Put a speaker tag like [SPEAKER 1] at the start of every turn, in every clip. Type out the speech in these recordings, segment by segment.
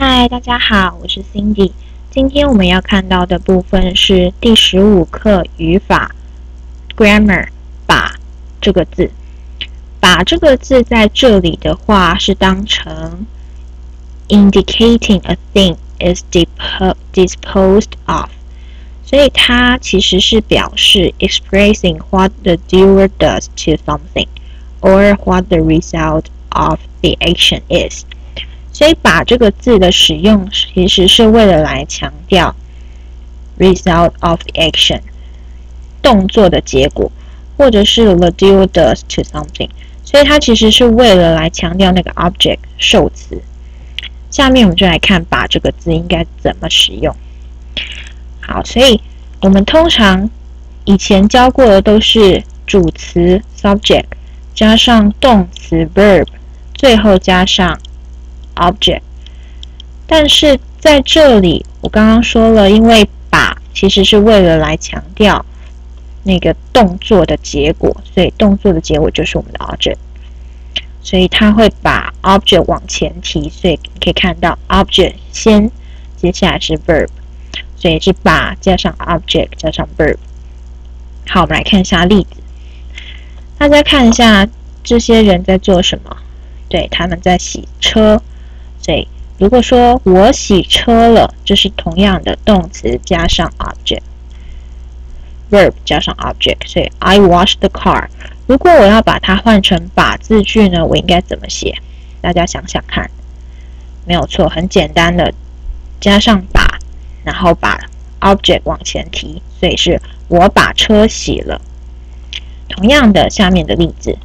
[SPEAKER 1] 嗨，大家好，我是 Cindy。今天我们要看到的部分是第十五课语法 Grammar。把这个字，把这个字在这里的话是当成 indicating a thing is disposed of，所以它其实是表示 expressing what the doer does to something or what the result of the action is。所以把这个字的使用其实是为了来强调 result of action 动作的结果，或者是 the doer does to something。所以它其实是为了来强调那个 object 受词。下面我们就来看把这个字应该怎么使用。好，所以我们通常以前教过的都是主词 subject 加上动词 verb，最后加上 object，但是在这里，我刚刚说了，因为把其实是为了来强调那个动作的结果，所以动作的结果就是我们的 object，所以它会把 object 往前提，所以你可以看到 object 先，接下来是 verb，所以是把加上 object 加上 verb。好，我们来看一下例子，大家看一下这些人在做什么？对，他们在洗车。所以，如果说我洗车了，这是同样的动词加上 object，verb 加上 object，所以 I wash the car。如果我要把它换成把字句呢，我应该怎么写？大家想想看，没有错，很简单的，加上把，然后把 object 往前提，所以是我把车洗了。同样的，下面的例子。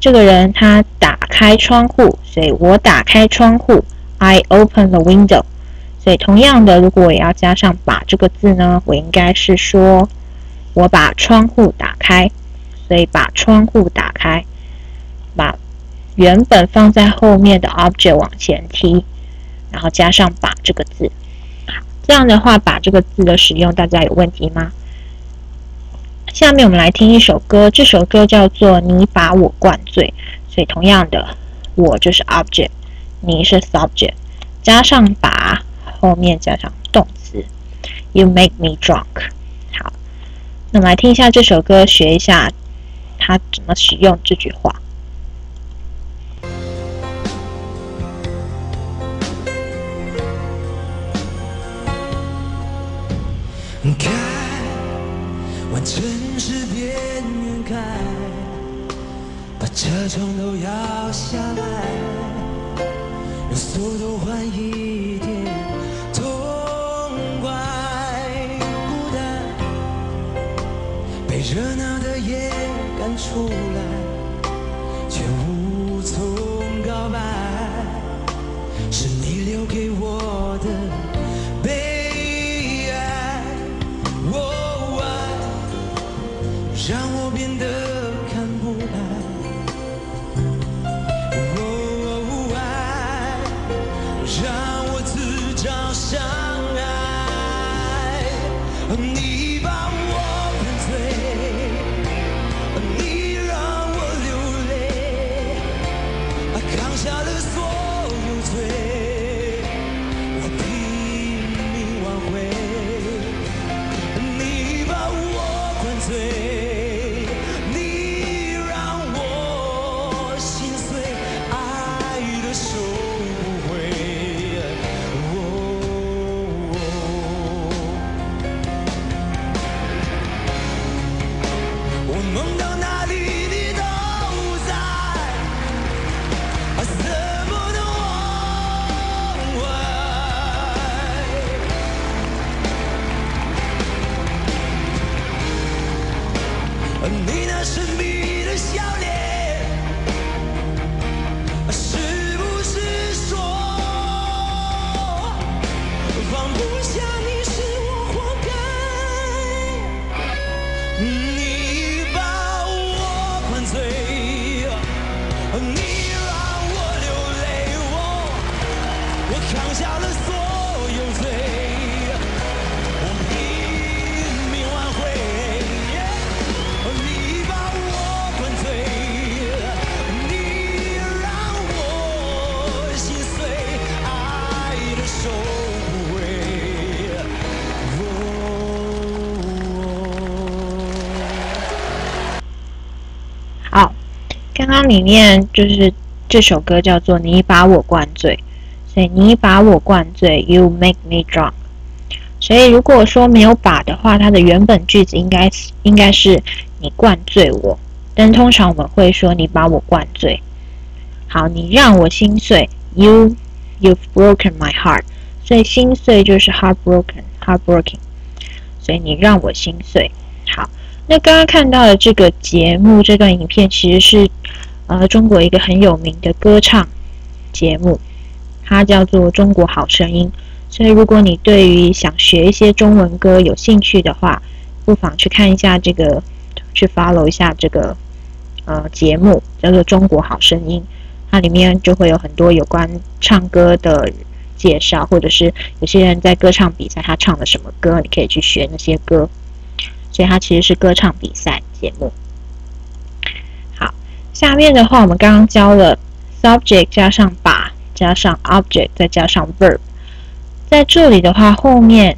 [SPEAKER 1] 这个人他打开窗户，所以我打开窗户，I open the window。所以同样的，如果我要加上“把”这个字呢，我应该是说我把窗户打开，所以把窗户打开，把原本放在后面的 object 往前踢，然后加上“把”这个字。这样的话，“把”这个字的使用，大家有问题吗？下面我们来听一首歌，这首歌叫做《你把我灌醉》，所以同样的，我就是 object，你是 subject，加上把后面加上动词，You make me drunk。好，那我们来听一下这首歌，学一下它怎么使用这句话。城市边缘开，把车窗都摇下来，用速度换一点痛快。孤单被热闹的夜赶出来，却无刚刚里面就是这首歌叫做《你把我灌醉》，所以你把我灌醉，You make me drunk。所以如果说没有把的话，它的原本句子应该应该是你灌醉我，但通常我们会说你把我灌醉。好，你让我心碎，You you've broken my heart。所以心碎就是 heartbroken，heartbroken。所以你让我心碎。好，那刚刚看到的这个节目这段影片，其实是呃中国一个很有名的歌唱节目，它叫做《中国好声音》。所以如果你对于想学一些中文歌有兴趣的话，不妨去看一下这个，去 follow 一下这个呃节目，叫做《中国好声音》。它里面就会有很多有关唱歌的。介绍，或者是有些人在歌唱比赛，他唱的什么歌，你可以去学那些歌。所以它其实是歌唱比赛节目。好，下面的话我们刚刚教了 subject 加上把加上 object 再加上 verb，在这里的话后面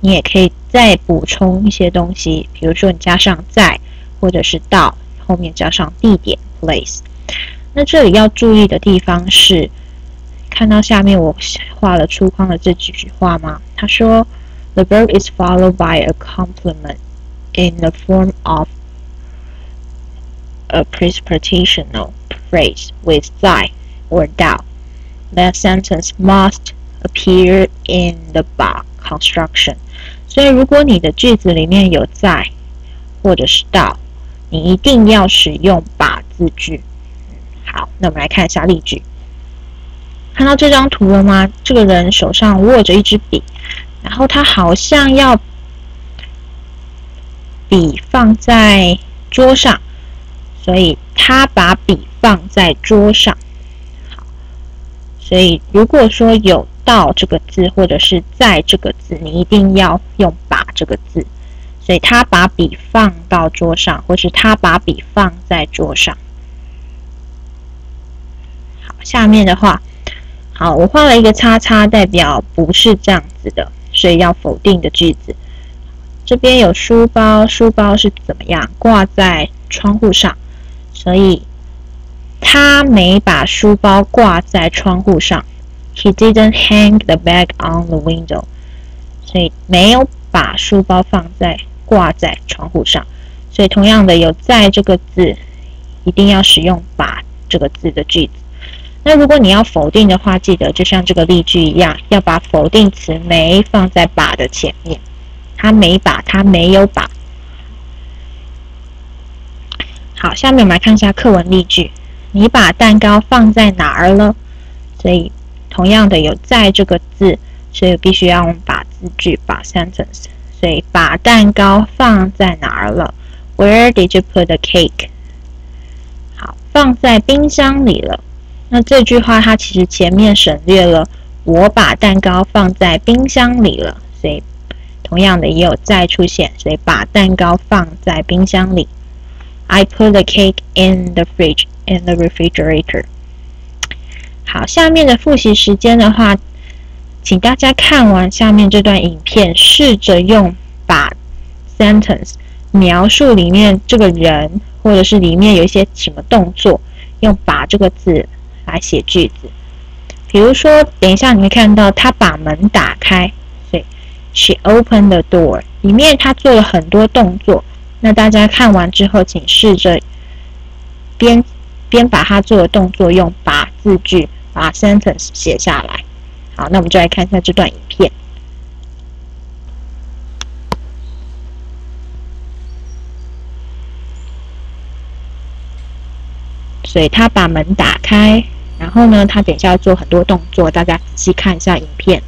[SPEAKER 1] 你也可以再补充一些东西，比如说你加上在或者是到后面加上地点 place。那这里要注意的地方是。看到下面我画了粗框的这几句话吗？他说，The verb is followed by a complement in the form of a prepositional phrase with 在 or 到。That sentence must appear in the 把 construction。所以，如果你的句子里面有在或者是到，你一定要使用把字句。好，那我们来看一下例句。看到这张图了吗？这个人手上握着一支笔，然后他好像要 笔放在桌上，所以他把笔放在桌上。好，所以如果说有到这个字或者是在这个字，你一定要用把这个字。所以他把笔放到桌上，或是他把笔放在桌上。好，下面的话。好，我画了一个叉叉，代表不是这样子的，所以要否定的句子。这边有书包，书包是怎么样挂在窗户上？所以他没把书包挂在窗户上。He didn't hang the bag on the window。所以没有把书包放在挂在窗户上。所以同样的，有在这个字，一定要使用把这个字的句子。那如果你要否定的话，记得就像这个例句一样，要把否定词没放在把的前面。他没把，他没有把。好，下面我们来看一下课文例句。你把蛋糕放在哪儿了？所以同样的有在这个字，所以必须要用把字句，把 sentence。所以把蛋糕放在哪儿了？Where did you put the cake？好，放在冰箱里了。那这句话它其实前面省略了，我把蛋糕放在冰箱里了，同样的也有再出现，所以把蛋糕放在冰箱里。I put the cake in the fridge in the refrigerator。好，下面的复习时间的话，请大家看完下面这段影片，试着用把 sentence 描述里面这个人，或者是里面有一些什么动作，用把这个字。来写句子，比如说，等一下你会看到他把门打开，she opened the door。里面他做了很多动作，那大家看完之后，请试着边边把他做的动作用把字句把 sentence 写下来。好，那我们就来看一下这段影片。所以他把门打开。然后呢，他等一下要做很多动作，大家仔细看一下影片。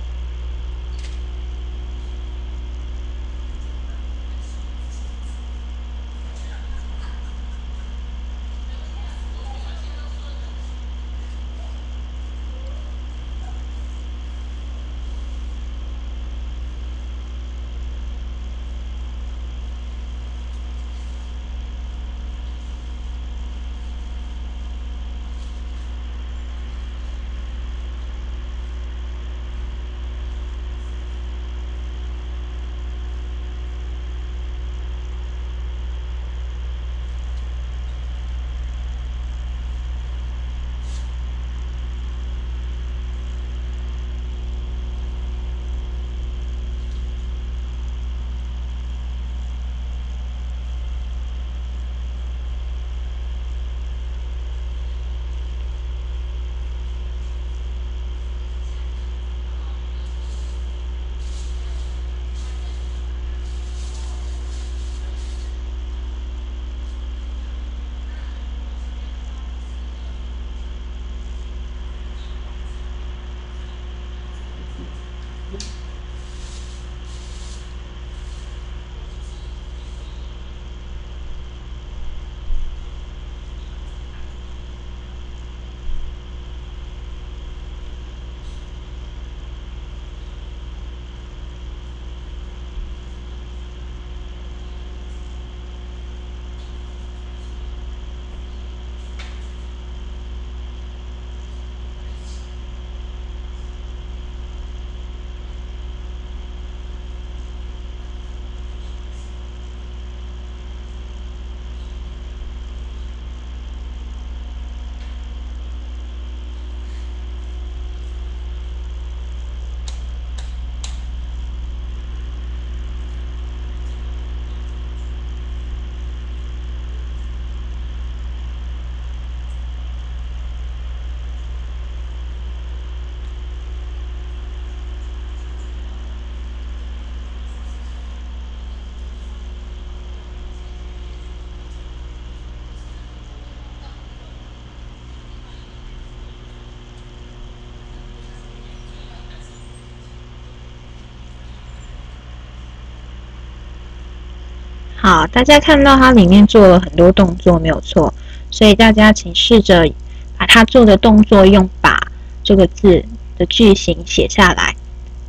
[SPEAKER 1] 好，大家看到它里面做了很多动作，没有错。所以大家请试着把它做的动作用“把”这个字的句型写下来。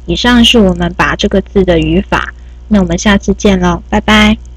[SPEAKER 1] 以上是我们“把”这个字的语法。那我们下次见喽，拜拜。